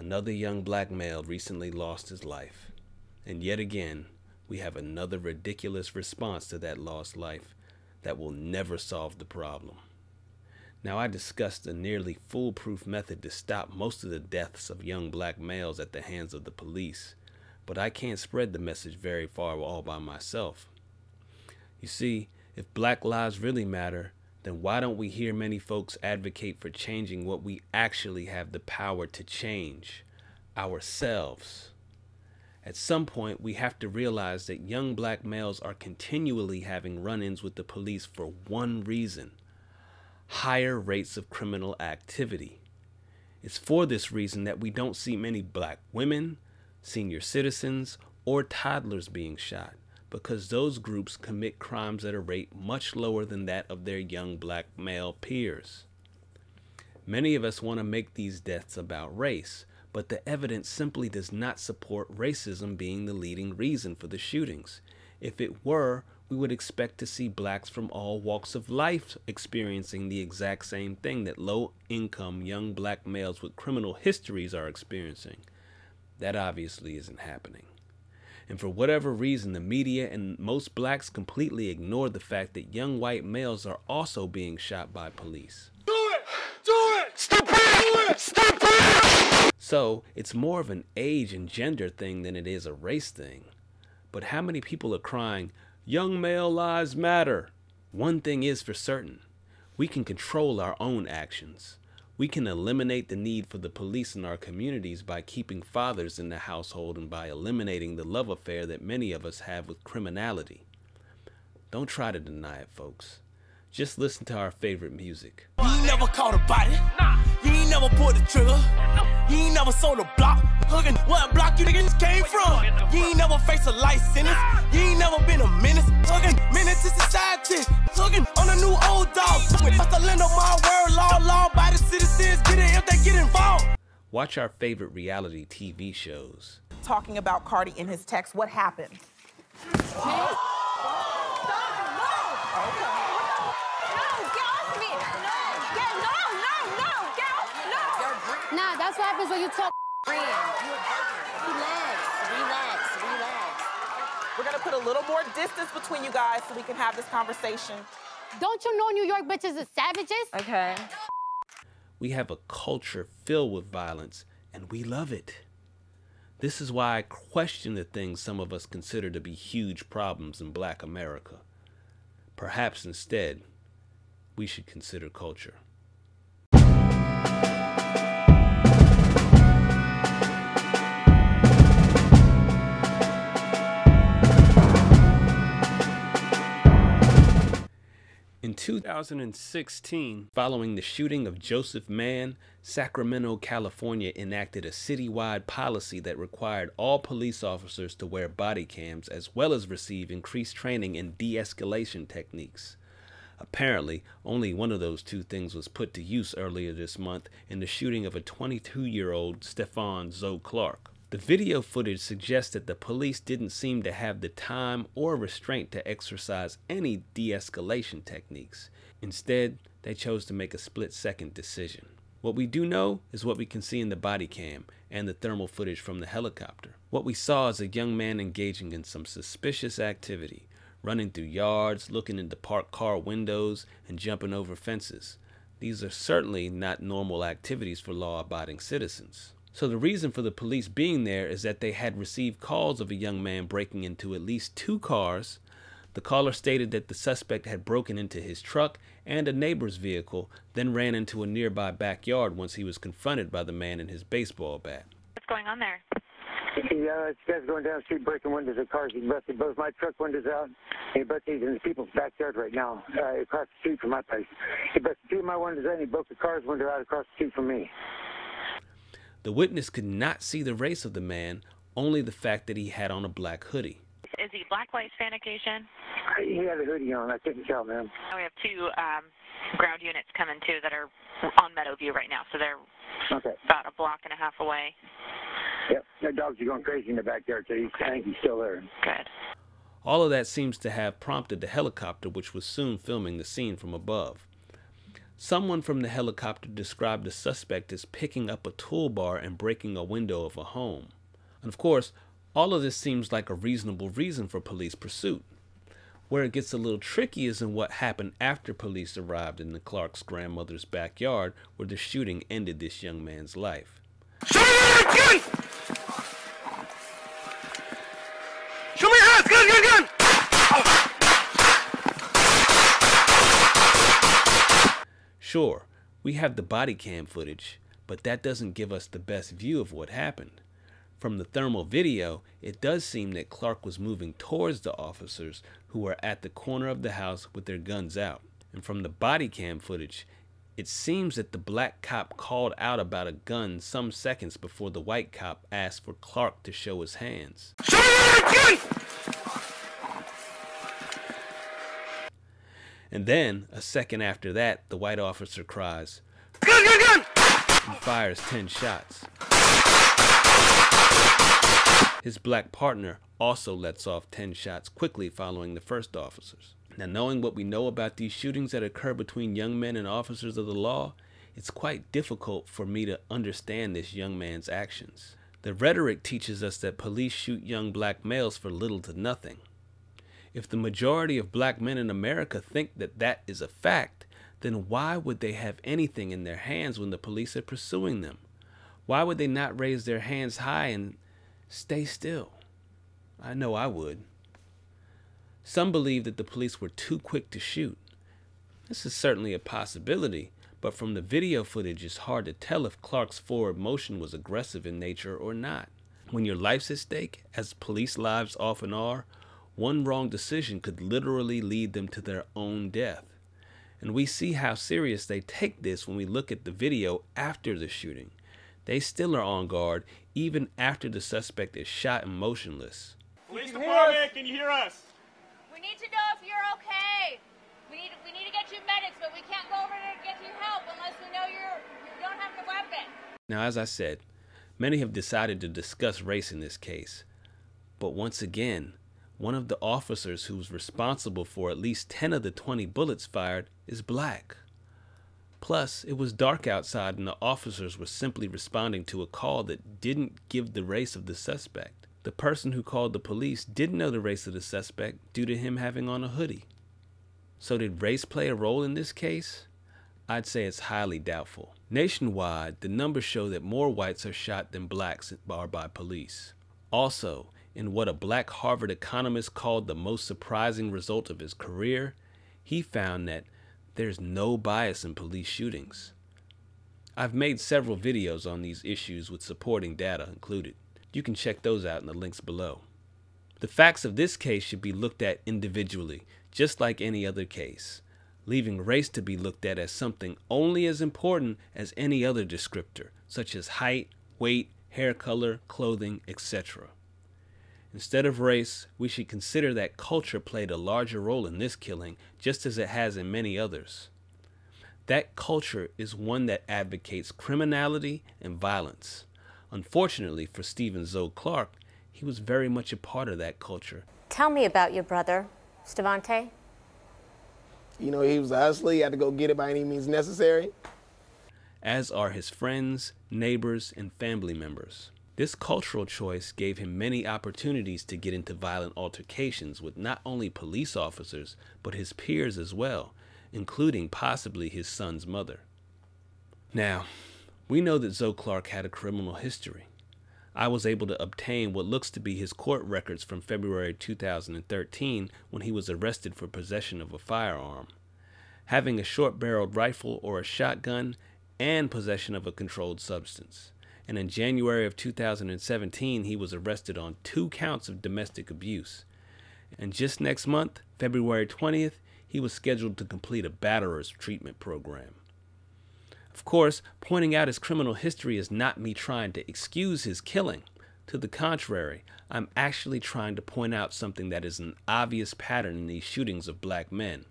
another young black male recently lost his life. And yet again, we have another ridiculous response to that lost life that will never solve the problem. Now, I discussed a nearly foolproof method to stop most of the deaths of young black males at the hands of the police, but I can't spread the message very far all by myself. You see, if black lives really matter, then why don't we hear many folks advocate for changing what we actually have the power to change ourselves? At some point, we have to realize that young black males are continually having run ins with the police for one reason higher rates of criminal activity. It's for this reason that we don't see many black women, senior citizens, or toddlers being shot because those groups commit crimes at a rate much lower than that of their young black male peers. Many of us want to make these deaths about race, but the evidence simply does not support racism being the leading reason for the shootings. If it were, we would expect to see blacks from all walks of life experiencing the exact same thing that low income young black males with criminal histories are experiencing. That obviously isn't happening. And for whatever reason, the media and most blacks completely ignore the fact that young white males are also being shot by police. Do it! Do it! Stop it! Do it! Stop it! So it's more of an age and gender thing than it is a race thing. But how many people are crying, Young male lives matter? One thing is for certain we can control our own actions. We can eliminate the need for the police in our communities by keeping fathers in the household and by eliminating the love affair that many of us have with criminality. Don't try to deny it, folks. Just listen to our favorite music. You ain't never caught a body. Nah. You ain't never pulled the trigger. You ain't never sold a block. Looking what block you niggas came from. You ain't never faced a life sentence. You ain't never been a menace. Looking menace to society. On a new old dog. Must the land of my world. Law, law by the citizens. Get it if they get involved. Watch our favorite reality TV shows. Talking about Cardi in his text, what happened? Nah, that's what happens when you talk. Relax, relax, relax. We're gonna put a little more distance between you guys so we can have this conversation. Don't you know New York bitches are savages? Okay. We have a culture filled with violence, and we love it. This is why I question the things some of us consider to be huge problems in black America. Perhaps instead, we should consider culture. 2016, following the shooting of Joseph Mann, Sacramento, California enacted a citywide policy that required all police officers to wear body cams as well as receive increased training in de escalation techniques. Apparently, only one of those two things was put to use earlier this month in the shooting of a 22 year old Stephon Zoe Clark. The video footage suggests that the police didn't seem to have the time or restraint to exercise any de escalation techniques. Instead, they chose to make a split second decision. What we do know is what we can see in the body cam and the thermal footage from the helicopter. What we saw is a young man engaging in some suspicious activity, running through yards, looking into parked car windows, and jumping over fences. These are certainly not normal activities for law abiding citizens. So the reason for the police being there is that they had received calls of a young man breaking into at least two cars. The caller stated that the suspect had broken into his truck and a neighbor's vehicle, then ran into a nearby backyard once he was confronted by the man in his baseball bat. What's going on there? Yeah, this guy's going down the street breaking windows of cars. He busted both my truck windows out. He busted in the people's backyard right now, uh, across the street from my place. He busted two of my windows out and he broke the car's window out across the street from me. The witness could not see the race of the man, only the fact that he had on a black hoodie. Is he black, white, Hispanic, Asian? He had a hoodie on. I couldn't tell, man. We have two um, ground units coming too that are on Meadowview right now, so they're Okay. about a block and a half away. Yep. their dogs are going crazy in the backyard, so he's, I think he's still there. Good. All of that seems to have prompted the helicopter, which was soon filming the scene from above. Someone from the helicopter described the suspect as picking up a toolbar and breaking a window of a home. And of course, all of this seems like a reasonable reason for police pursuit. Where it gets a little tricky is in what happened after police arrived in the Clark's grandmother's backyard where the shooting ended this young man's life. Show me your gun! Show me your hands! Gun, gun, gun! Sure, we have the body cam footage, but that doesn't give us the best view of what happened. From the thermal video, it does seem that Clark was moving towards the officers who were at the corner of the house with their guns out. And from the body cam footage, it seems that the black cop called out about a gun some seconds before the white cop asked for Clark to show his hands. Show your gun! And then, a second after that, the white officer cries Gun, gun, gun! and fires 10 shots. His black partner also lets off 10 shots quickly following the first officers. Now, knowing what we know about these shootings that occur between young men and officers of the law, it's quite difficult for me to understand this young man's actions. The rhetoric teaches us that police shoot young black males for little to nothing. If the majority of black men in America think that that is a fact, then why would they have anything in their hands when the police are pursuing them? Why would they not raise their hands high and stay still? I know I would. Some believe that the police were too quick to shoot. This is certainly a possibility, but from the video footage, it's hard to tell if Clark's forward motion was aggressive in nature or not. When your life's at stake, as police lives often are, one wrong decision could literally lead them to their own death. And we see how serious they take this when we look at the video after the shooting. They still are on guard even after the suspect is shot and motionless. Police department, can you hear us? We need to know if you're okay. We need we need to get you medics, but we can't go over there to get you help unless we know you're you don't have the weapon. Now, as I said, many have decided to discuss race in this case. But once again, one of the officers who's responsible for at least 10 of the 20 bullets fired is black. Plus, it was dark outside and the officers were simply responding to a call that didn't give the race of the suspect. The person who called the police didn't know the race of the suspect due to him having on a hoodie. So, did race play a role in this case? I'd say it's highly doubtful. Nationwide, the numbers show that more whites are shot than blacks are by police. Also, in what a black Harvard economist called the most surprising result of his career, he found that there's no bias in police shootings. I've made several videos on these issues with supporting data included. You can check those out in the links below. The facts of this case should be looked at individually, just like any other case, leaving race to be looked at as something only as important as any other descriptor, such as height, weight, hair color, clothing, etc. Instead of race, we should consider that culture played a larger role in this killing, just as it has in many others. That culture is one that advocates criminality and violence. Unfortunately for Stephon Zoe Clark, he was very much a part of that culture. Tell me about your brother, Stevante. You know, he was a hustler. He had to go get it by any means necessary. As are his friends, neighbors, and family members. This cultural choice gave him many opportunities to get into violent altercations with not only police officers, but his peers as well, including possibly his son's mother. Now, we know that Zoe Clark had a criminal history. I was able to obtain what looks to be his court records from February 2013 when he was arrested for possession of a firearm. Having a short barreled rifle or a shotgun, and possession of a controlled substance. And in January of 2017, he was arrested on two counts of domestic abuse. And just next month, February 20th, he was scheduled to complete a batterer's treatment program. Of course, pointing out his criminal history is not me trying to excuse his killing. To the contrary, I'm actually trying to point out something that is an obvious pattern in these shootings of black men.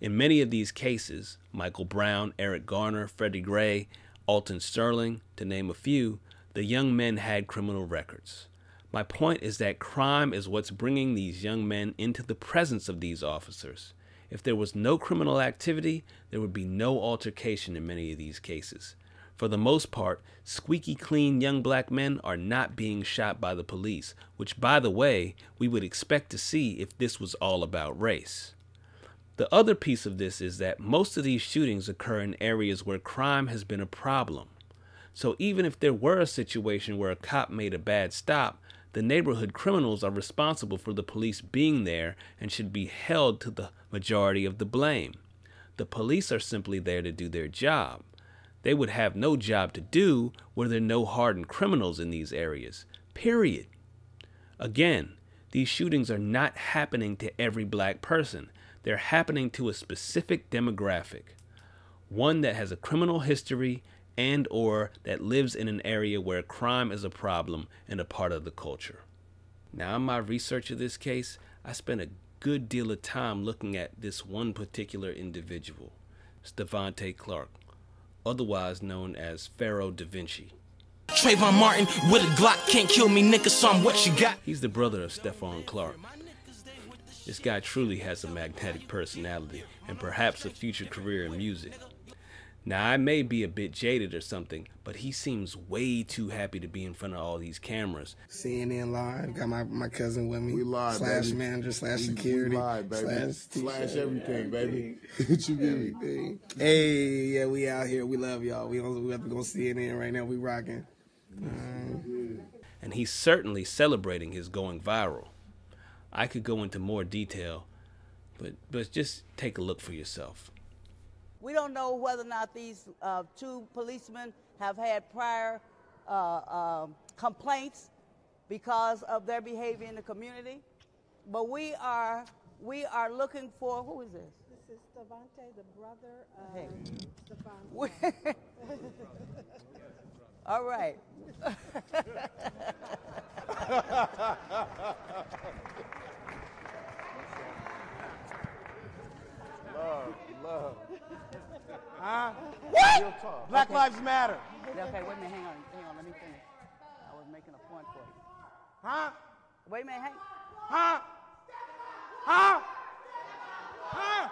In many of these cases, Michael Brown, Eric Garner, Freddie Gray, Alton Sterling, to name a few, the young men had criminal records. My point is that crime is what's bringing these young men into the presence of these officers. If there was no criminal activity, there would be no altercation in many of these cases. For the most part, squeaky clean young black men are not being shot by the police, which, by the way, we would expect to see if this was all about race. The other piece of this is that most of these shootings occur in areas where crime has been a problem. So even if there were a situation where a cop made a bad stop, the neighborhood criminals are responsible for the police being there and should be held to the majority of the blame. The police are simply there to do their job. They would have no job to do were there no hardened criminals in these areas. Period. Again, these shootings are not happening to every black person. They're happening to a specific demographic. One that has a criminal history and or that lives in an area where crime is a problem and a part of the culture. Now, in my research of this case, I spent a good deal of time looking at this one particular individual, Stevante Clark, otherwise known as Pharaoh da Vinci. Trayvon Martin with a Glock can't kill me, nigga, so I'm what you got. He's the brother of Stephon Clark. This guy truly has a magnetic personality and perhaps a future career in music. Now, I may be a bit jaded or something, but he seems way too happy to be in front of all these cameras. CNN live, got my, my cousin with me. We live, slash baby. manager slash We- we security live, baby. slash, Slash t-shirt, everything, baby. What you mean? Everything. Hey, yeah, we out here. We love y'all. We on, we have to go CNN right now. We rocking. Um, and he's certainly celebrating his going viral. I could go into more detail, but but just take a look for yourself. We don't know whether or not these uh, two policemen have had prior uh, um complaints because of their behavior in the community, but we are we are looking for who is this? This is Stevante, the brother of Hey. Stephon. All right. Love, love. Huh? Real talk. Black Okay. Lives Matter. Okay, wait a minute. Hang on. Hang on. Let me finish. I was making a point for you. Huh? Wait a minute. Hang. Huh? Huh? Huh?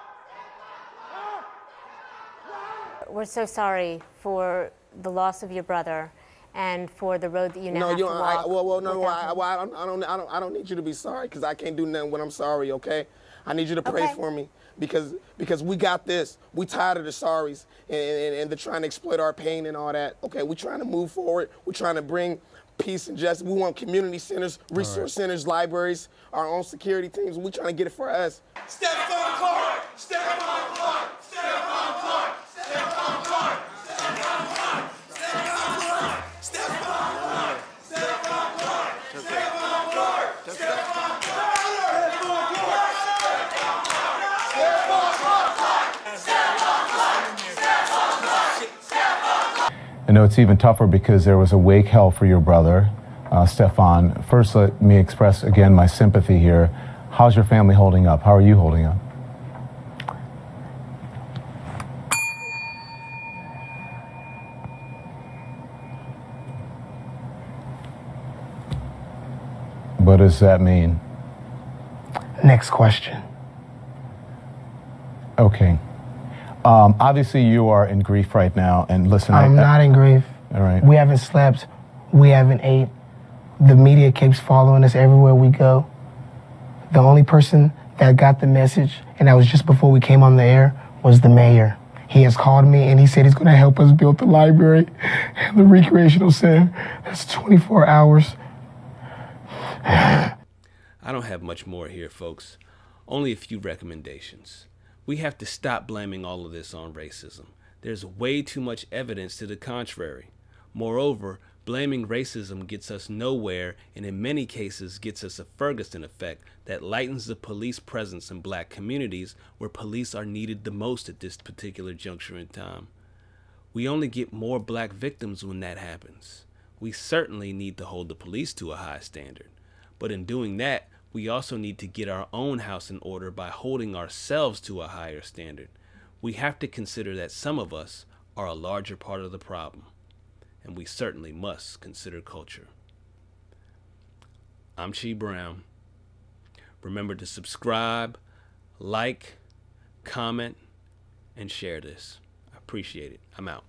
We're so sorry for the loss of your brother and for the road that you now no, have you to don't. walk. I, well, well, no, without I, well, I, don't, I don't, I don't, I don't need you to be sorry because I can't do nothing when I'm sorry. Okay, I need you to pray Okay. for me because because we got this. We tired of the sorries and, and, and the trying to exploit our pain and all that. Okay, we're trying to move forward. We're trying to bring peace and justice. We want community centers, resource centers, libraries, our own security teams. We're trying to get it for us. Stephon Clark! Stephon I know it's even tougher because there was a wake hell for your brother, uh, Stephon. First, let me express again my sympathy here. How's your family holding up? How are you holding up? What does that mean? Next question. Okay. Um, obviously, you are in grief right now, and listen. I'm I, not in grief. All right. We haven't slept. We haven't ate. The media keeps following us everywhere we go. The only person that got the message, and that was just before we came on the air, was the mayor. He has called me and he said he's going to help us build the library and the recreational center. That's 24 hours. I don't have much more here, folks. Only a few recommendations. We have to stop blaming all of this on racism. There's way too much evidence to the contrary. Moreover, blaming racism gets us nowhere and in many cases gets us a Ferguson effect that lightens the police presence in black communities where police are needed the most at this particular juncture in time. We only get more black victims when that happens. We certainly need to hold the police to a high standard. But in doing that, we also need to get our own house in order by holding ourselves to a higher standard. We have to consider that some of us are a larger part of the problem. And we certainly must consider culture. I'm Chi Brown. Remember to subscribe, like, comment, and share this. I appreciate it. I'm out.